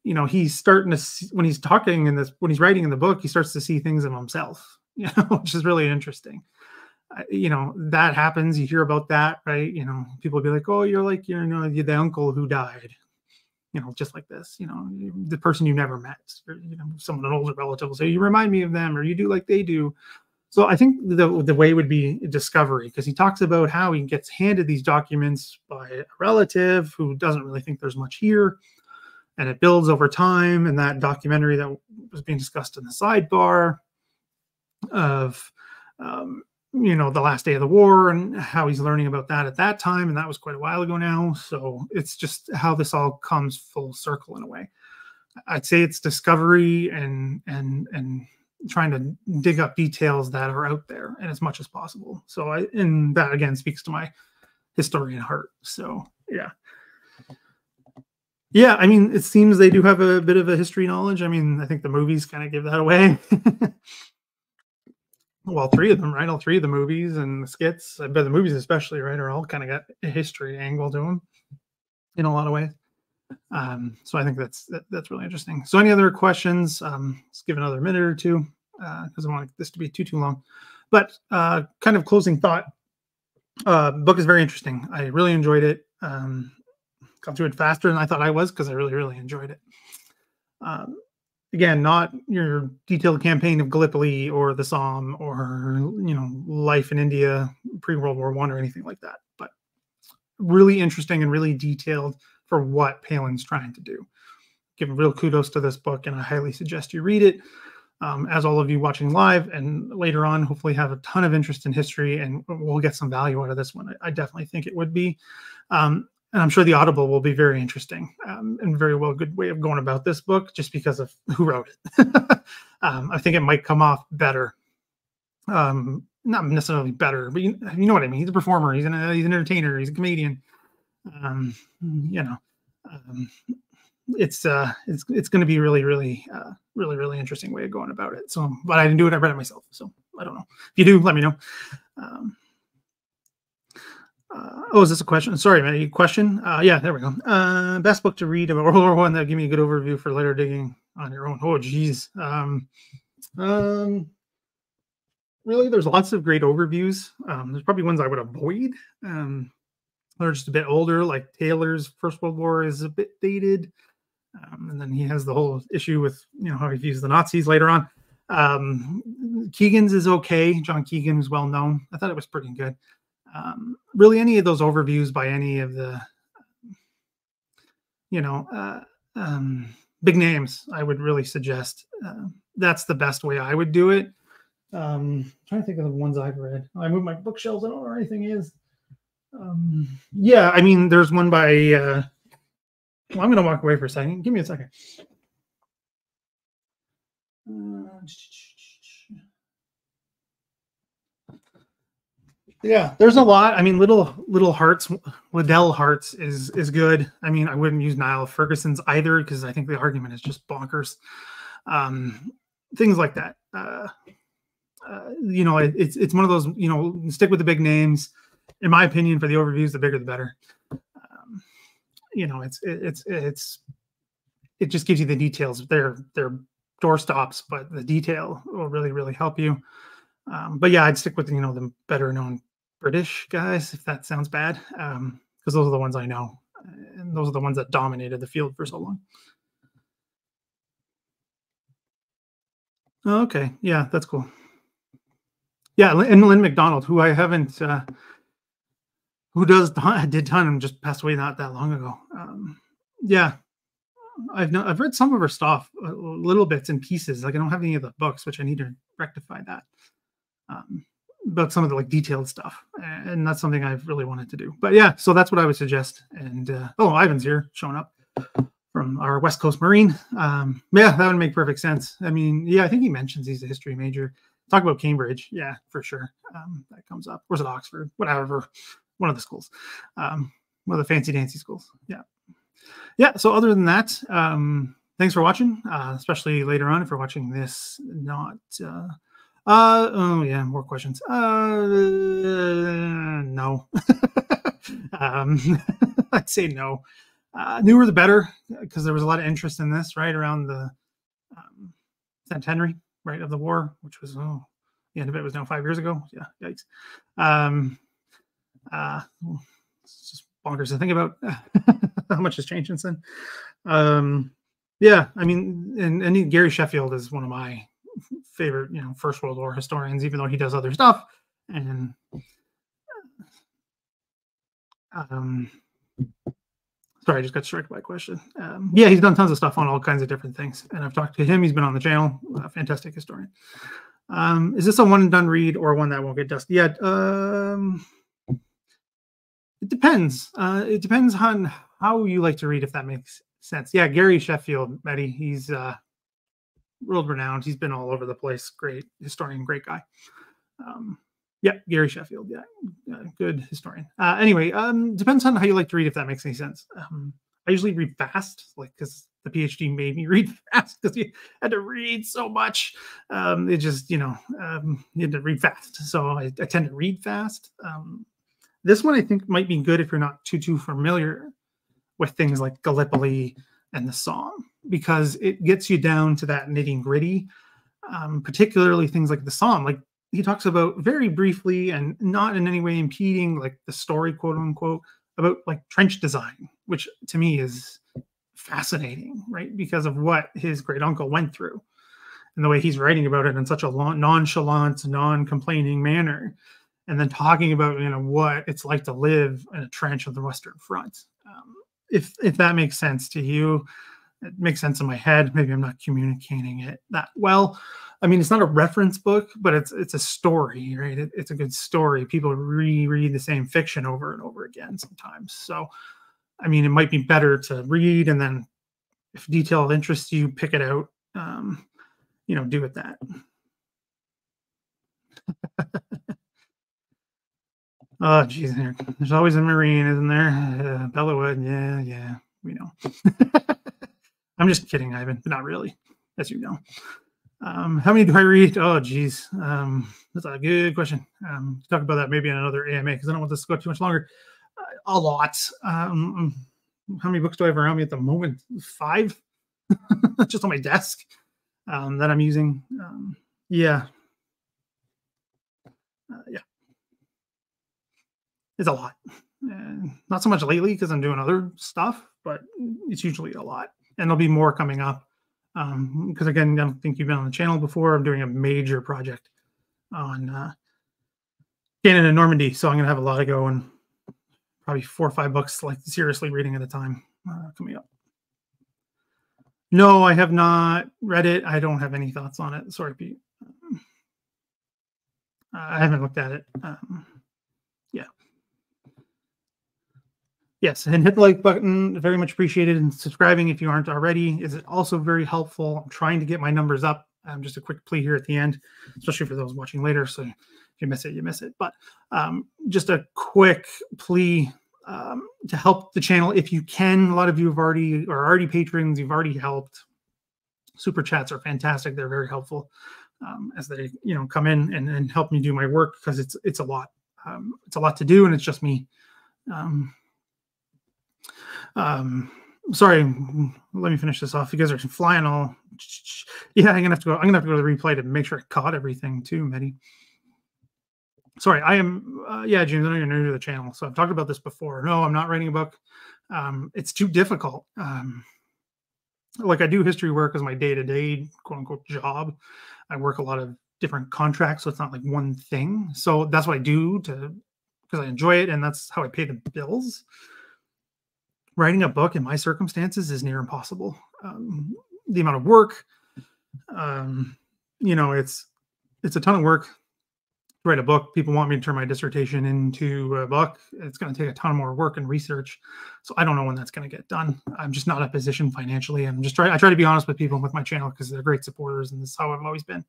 you know he's starting to see, when he's talking in this when he's writing in the book he starts to see things of himself you know which is really interesting. You know that happens you hear about that right? You know people be like oh you're like you know the uncle who died you know just like this you know the person you never met or, you know someone an older relative will say you remind me of them or you do like they do so I think the the way would be discovery because he talks about how he gets handed these documents by a relative who doesn't really think there's much here, and it builds over time. And that documentary that was being discussed in the sidebar of um, you know the last day of the war and how he's learning about that at that time, and that was quite a while ago now. So it's just how this all comes full circle in a way. I'd say it's discovery and and and trying to dig up details that are out there and as much as possible. So I and that again speaks to my historian heart. So yeah. Yeah, I mean, it seems they do have a bit of a history knowledge. I mean, I think the movies kind of give that away. well, three of them, right? All three of the movies and the skits, I bet the movies especially, right, are all kind of got a history angle to them in a lot of ways. Um, so I think that's that, that's really interesting. So any other questions? Um, let's give another minute or two because uh, I don't want this to be too too long. But uh, kind of closing thought. Uh, book is very interesting. I really enjoyed it. Um, got through it faster than I thought I was because I really really enjoyed it. Um, again, not your detailed campaign of Gallipoli or the Somme or you know life in India pre World War One or anything like that, but really interesting and really detailed for what Palin's trying to do. Give real kudos to this book, and I highly suggest you read it. um, as all of you watching live and later on, hopefully have a ton of interest in history and we'll get some value out of this one. I, I definitely think it would be. Um, and I'm sure the Audible will be very interesting um, and very well good way of going about this book just because of who wrote it. um, I think it might come off better. Um, not necessarily better, but you, you, know what I mean. He's a performer. He's an he's an entertainer. He's a comedian. Um, you know, um, it's uh, it's it's going to be really really uh, really really interesting way of going about it. So, but I didn't do it. I read it myself. So I don't know. If you do, let me know. Um, uh, oh, is this a question? Sorry, man. Question? Uh, yeah, there we go. Uh, best book to read about World War One that give me a good overview for later digging on your own. Oh, geez. Um, um, really, there's lots of great overviews. Um, there's probably ones I would avoid. Um, they're just a bit older, like Taylor's First World War is a bit dated. Um, and then he has the whole issue with you know how he views the Nazis later on. Um, Keegan's is okay. John Keegan is well known. I thought it was pretty good um, really any of those overviews by any of the you know uh, um, big names i would really suggest uh, that's the best way i would do it um trying to think of the ones i've read i move my bookshelves i don't know where anything is um yeah i mean there's one by uh well, i'm gonna walk away for a second give me a second uh, Yeah, there's a lot. I mean, little little hearts, Liddell Hart's is is good. I mean, I wouldn't use Niall Ferguson's either because I think the argument is just bonkers. Um, things like that. Uh, uh, you know, it, it's it's one of those. You know, stick with the big names. In my opinion, for the overviews, the bigger the better. Um, you know, it's it, it's it's it just gives you the details. They're they're doorstops, but the detail will really really help you. Um, but yeah, I'd stick with you know the better known British guys, if that sounds bad, because um, those are the ones I know, and those are the ones that dominated the field for so long. Okay, yeah, that's cool. Yeah, and Lyn Macdonald, who I haven't, uh, who does did ton, just passed away not that long ago. Um, yeah, I've I've read some of her stuff, uh, little bits and pieces. Like I don't have any of the books, which I need to rectify that. Um, about some of the like detailed stuff, and that's something I've really wanted to do. But yeah, so that's what I would suggest. And uh, oh, Ivan's here, showing up from our West Coast Marine. Um, yeah, that would make perfect sense. I mean, yeah, I think he mentions he's a history major. Talk about Cambridge, yeah, for sure. Um, that comes up. Or is it Oxford? Whatever, one of the schools, um, one of the fancy dancy schools. Yeah, yeah. So other than that, um, thanks for watching. Uh, especially later on if you're watching this not. Uh, uh oh yeah, more questions. Uh no. um I'd say no. Uh, newer the better because there was a lot of interest in this right around the um, centenary right of the war, which was oh the end of it was now five years ago. Yeah, yikes. Um, uh, it's just bonkers to think about how much has changed since then. Um, yeah, I mean, and, and Gary Sheffield is one of my favorite, you know, First World War historians, even though he does other stuff. And um, sorry, I just got struck by a question. Um, yeah, he's done tons of stuff on all kinds of different things, and I've talked to him. He's been on the channel. Fantastic historian. Um, is this a one and done read or one that won't get dusted yet? Um, it depends. Uh, it depends on how you like to read, if that makes sense. Yeah, Gary Sheffield, Betty. He's uh, world renowned. He's been all over the place. Great historian, great guy. Um, yeah, Gary Sheffield. Yeah, good historian. Uh, anyway, um, depends on how you like to read, if that makes any sense. Um, I usually read fast, like because the PhD made me read fast because you had to read so much. Um, it just, you know, um, you had to read fast. So I, I tend to read fast. Um, this one I think might be good if you're not too too familiar with things like Gallipoli and the Somme because it gets you down to that nitty gritty, um, particularly things like the Somme. Like he talks about very briefly and not in any way impeding like the story, quote unquote, about like trench design, which to me is fascinating, right? Because of what his great uncle went through and the way he's writing about it in such a nonchalant, non-complaining manner, and then talking about you know what it's like to live in a trench on the Western Front. Um, if if that makes sense to you, it makes sense in my head. Maybe I'm not communicating it that well. I mean, it's not a reference book, but it's it's a story, right? It, it's a good story. People reread the same fiction over and over again sometimes. So, I mean, it might be better to read and then, if detail interests you, pick it out. Um, you know, do it that. oh, geez, there's always a marine, isn't there? Uh, Belleau Wood, yeah, yeah, we know. I'm just kidding, Ivan, but not really, as you know. Um, how many do I read? Oh, geez, um, that's a good question. Um, talk about that maybe in another AMA because I don't want this to go too much longer. Uh, a lot. Um, how many books do I have around me at the moment? Five, just on my desk um, that I'm using. Um, yeah, uh, yeah, it's a lot. And not so much lately because I'm doing other stuff, but it's usually a lot, and there'll be more coming up. Because um, again, I don't think you've been on the channel before. I'm doing a major project on uh, Canada and Normandy, so I'm going to have a lot of go and probably four or five books, like seriously reading at a time, uh, coming up. No, I have not read it. I don't have any thoughts on it. Sorry, Pete. Um, I haven't looked at it. Um, yeah. Yes, and hit the like button. Very much appreciated. And subscribing if you aren't already is also very helpful. I'm trying to get my numbers up. Um, just a quick plea here at the end, especially for those watching later. So if you miss it, you miss it. But um, just a quick plea um, to help the channel if you can. A lot of you have already are already patrons. You've already helped. Super chats are fantastic. They're very helpful um, as they you know come in and, and help me do my work because it's it's a lot. Um, it's a lot to do, and it's just me. Um, um, sorry, let me finish this off. You guys are flying all. Yeah, I'm gonna have to go. I'm gonna have to go to the replay to make sure I caught everything too, Meddy sorry, I am. Uh, yeah, James, I know you're new to the channel, so I've talked about this before. No, I'm not writing a book. Um, it's too difficult. Um, like I do history work as my day to day quote unquote job. I work a lot of different contracts, so it's not like one thing. So that's what I do to because I enjoy it, and that's how I pay the bills. Writing a book in my circumstances is near impossible. Um, the amount of work, um, you know, it's it's a ton of work to write a book. People want me to turn my dissertation into a book. It's going to take a ton more work and research. So I don't know when that's going to get done. I'm just not in a position financially. I'm just trying. I try to be honest with people with my channel because they're great supporters, and this is how I've always been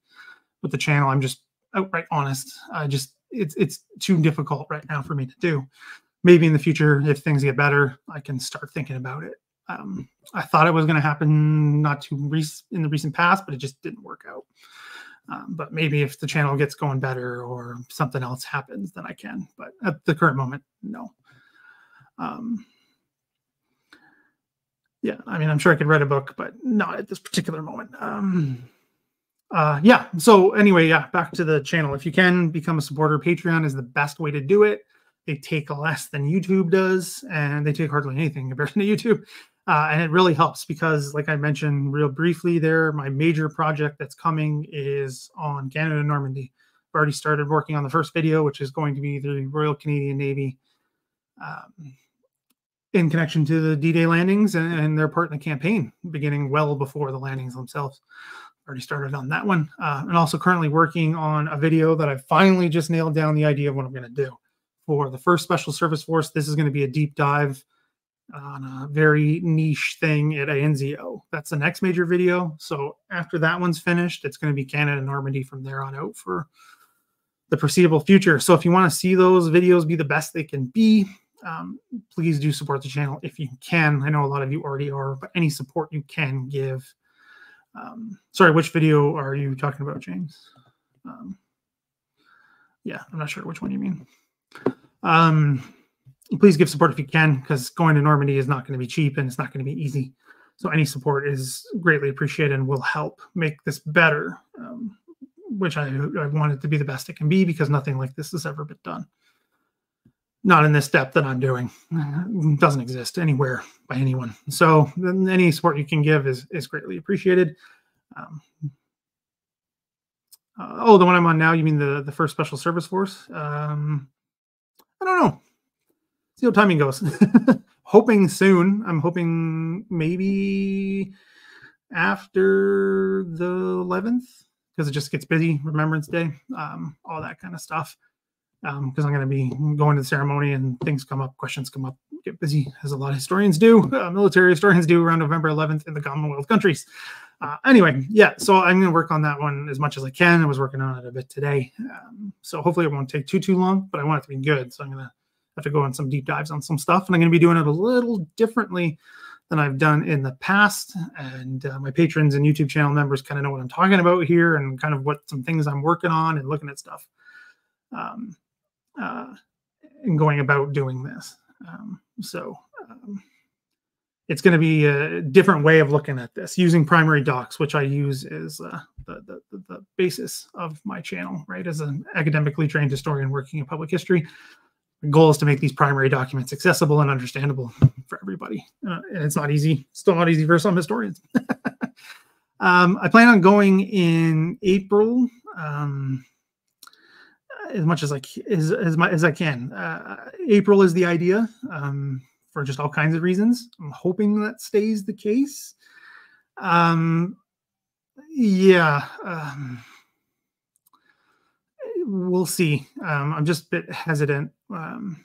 with the channel. I'm just outright honest. I just it's it's too difficult right now for me to do. Maybe in the future, if things get better, I can start thinking about it. Um, I thought it was going to happen not too recent in the recent past, but it just didn't work out. Um, but maybe if the channel gets going better or something else happens, then I can. But at the current moment, no. Um, yeah, I mean, I'm sure I could write a book, but not at this particular moment. Um, uh, yeah. So anyway, yeah, back to the channel. If you can become a supporter, Patreon is the best way to do it. They take less than YouTube does, and they take hardly anything compared to YouTube. Uh, and it really helps because, like I mentioned real briefly there, my major project that's coming is on Canada and Normandy. I've already started working on the first video, which is going to be the Royal Canadian Navy um, in connection to the D-Day landings and, and, their part in the campaign, beginning well before the landings themselves. Already started on that one, uh, and also currently working on a video that I finally just nailed down the idea of what I'm going to do for the first Special Service Force. This is going to be a deep dive on a very niche thing at Anzio. That's the next major video. So after that one's finished, it's going to be Canada and Normandy from there on out for the foreseeable future. So if you want to see those videos be the best they can be, um, please do support the channel if you can. I know a lot of you already are, but any support you can give. Um, sorry, which video are you talking about, James? Um, yeah, I'm not sure which one you mean. Um, please give support if you can, because going to Normandy is not going to be cheap and it's not going to be easy. So any support is greatly appreciated and will help make this better, um, which I, I want it to be the best it can be because nothing like this has ever been done. Not in this depth that I'm doing. It doesn't exist anywhere by anyone. So any support you can give is, is greatly appreciated. Um, uh, oh, the one I'm on now, you mean the, the first Special Service Force? Um, I don't know see how timing goes. hoping soon. I'm hoping maybe after the 11th because it just gets busy. Remembrance Day, um, all that kind of stuff. Because um, I'm going to be going to the ceremony and things come up, questions come up, get busy, as a lot of historians do, uh, military historians do around November 11th in the Commonwealth countries. Uh, anyway, yeah, so I'm going to work on that one as much as I can. I was working on it a bit today. Um, so hopefully it won't take too, too long, but I want it to be good. So I'm going to have to go on some deep dives on some stuff. And I'm going to be doing it a little differently than I've done in the past. And uh, my patrons and YouTube channel members kind of know what I'm talking about here and kind of what some things I'm working on and looking at stuff um, uh, and going about doing this. Um, so um, it's going to be a different way of looking at this using primary docs, which I use as uh, the, the, the basis of my channel, right? As an academically trained historian working in public history, the goal is to make these primary documents accessible and understandable for everybody. Uh, and it's not easy, still not easy for some historians. um, I plan on going in April. Um, as much as I as as, my, as I can. Uh, April is the idea. Um, for just all kinds of reasons. I'm hoping that stays the case. Um, yeah, um, we'll see. Um, I'm just a bit hesitant. Um,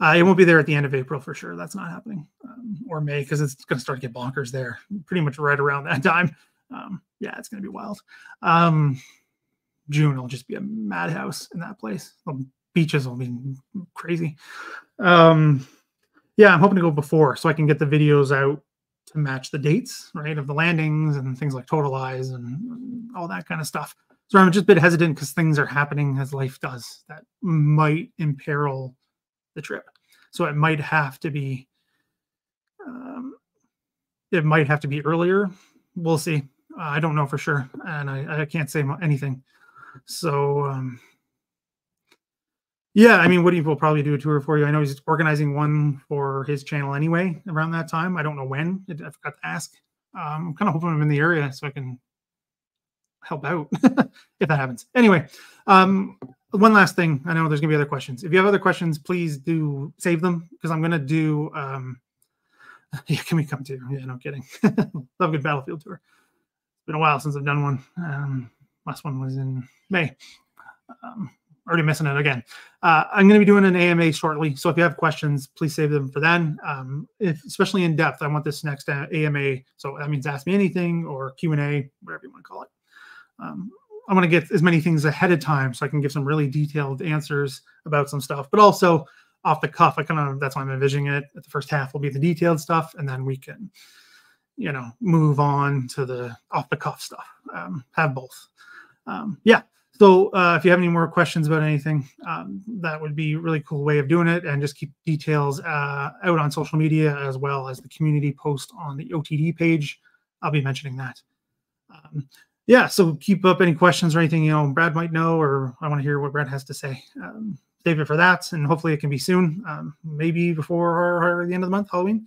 uh, it won't be there at the end of April for sure. That's not happening, um, or May because it's going to start to get bonkers there. Pretty much right around that time. Um, yeah, it's going to be wild. Um, June will just be a madhouse in that place. The beaches will be crazy. Um, yeah, I'm hoping to go before so I can get the videos out to match the dates, right, of the landings and things like totalize and all that kind of stuff. So I'm just a bit hesitant because things are happening as life does that might imperil the trip. So it might have to be, um, it might have to be earlier. We'll see. I don't know for sure, and I, I can't say anything. So um, yeah, I mean, Woody will probably do a tour for you. I know he's organizing one for his channel anyway around that time. I don't know when. I forgot to ask. Um, I'm kind of hoping I'm in the area so I can help out if that happens. Anyway, um, one last thing. I know there's gonna be other questions. If you have other questions, please do save them because I'm gonna do. Um, yeah, can we come to? Yeah, no kidding. Love a good battlefield tour. It's been a while since I've done one. Um, last one was in May. Um, already missing it again. Uh, I'm going to be doing an AMA shortly, so if you have questions, please save them for then. Um, if especially in depth, I want this next AMA. So that means ask me anything or Q and A, whatever you want to call it. Um, I want to get as many things ahead of time so I can give some really detailed answers about some stuff, but also off the cuff. I kind of that's why I'm envisioning it. The first half will be the detailed stuff, and then we can, you know, move on to the off the cuff stuff. Um, have both. Um, yeah, so uh, if you have any more questions about anything, um, that would be a really cool way of doing it. And just keep details uh, out on social media as well as the community post on the OTD page. I'll be mentioning that. Um, yeah, so keep up any questions or anything you know Brad might know, or I want to hear what Brad has to say. Um, save it for that, and hopefully it can be soon, um, maybe before or, or, the end of the month, Halloween.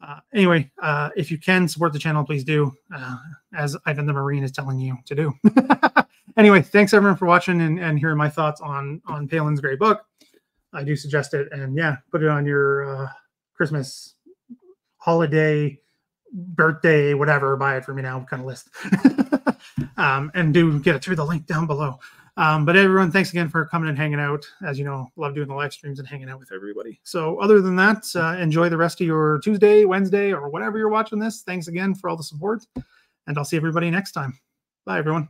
Uh, anyway, uh, if you can support the channel, please do, uh, as Ivan the Marine is telling you to do. anyway, thanks everyone for watching and, and hearing my thoughts on on Palin's great book. I do suggest it, and yeah, put it on your uh, Christmas holiday, birthday, whatever. Buy it for me now, kind of list. um, and do get it through the link down below. Um, but everyone, thanks again for coming and hanging out. As you know, love doing the live streams and hanging out with everybody. So, other than that, uh, enjoy the rest of your Tuesday, Wednesday, or whatever you're watching this. Thanks again for all the support, and I'll see everybody next time. Bye, everyone.